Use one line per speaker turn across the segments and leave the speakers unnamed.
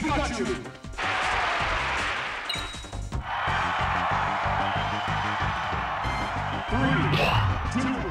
Pikachu! Three, two,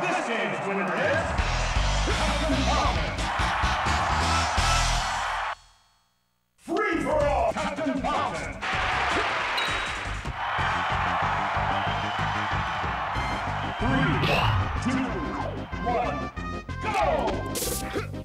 This game's winner is Captain Falcon. Free for all, Captain. Three, two, one, go!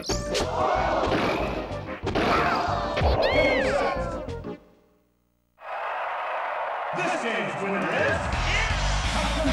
This game's winner is Captain